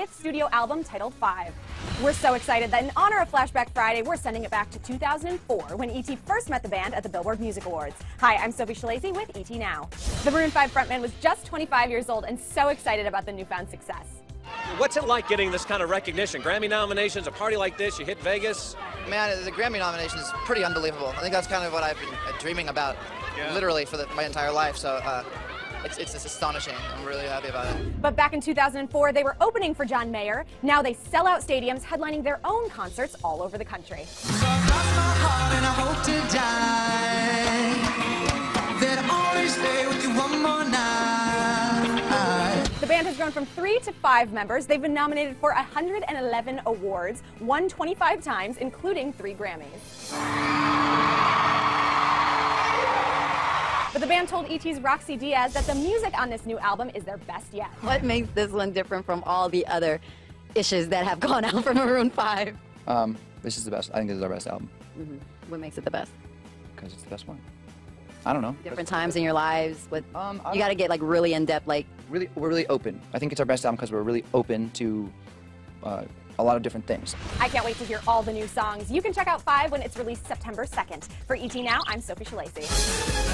fifth studio album titled Five. We're so excited that in honor of Flashback Friday, we're sending it back to 2004 when E.T. first met the band at the Billboard Music Awards. Hi, I'm Sophie Schillaci with E.T. Now. The Maroon 5 frontman was just 25 years old and so excited about the newfound success. What's it like getting this kind of recognition? Grammy nominations, a party like this, you hit Vegas. Man, the Grammy nomination is pretty unbelievable. I think that's kind of what I've been uh, dreaming about, Yeah. literally, for the, my entire life. So uh, it's, it's just astonishing. I'm really happy about it. But back in 2004, they were opening for John Mayer. Now they sell out stadiums, headlining their own concerts all over the country. So I cross my heart and I hope to die. Band has grown from three to five members. They've been nominated for 111 awards, won 25 times, including three Grammys. But the band told ET's Rocsi Diaz that the music on this new album is their best yet. What makes this one different from all the other issues that have gone out from Maroon 5? Um, this is the best. I think this is our best album What makes it the best? because it's the best one. I don't know. Different times in your lives. With Um, you got to get like really in depth. Like Really, we're really open. I think it's our best album because we're really open to uh, a lot of different things. I can't wait to hear all the new songs. You can check out Five when it's released September 2nd. For ET Now, I'm Sophie Schillaci.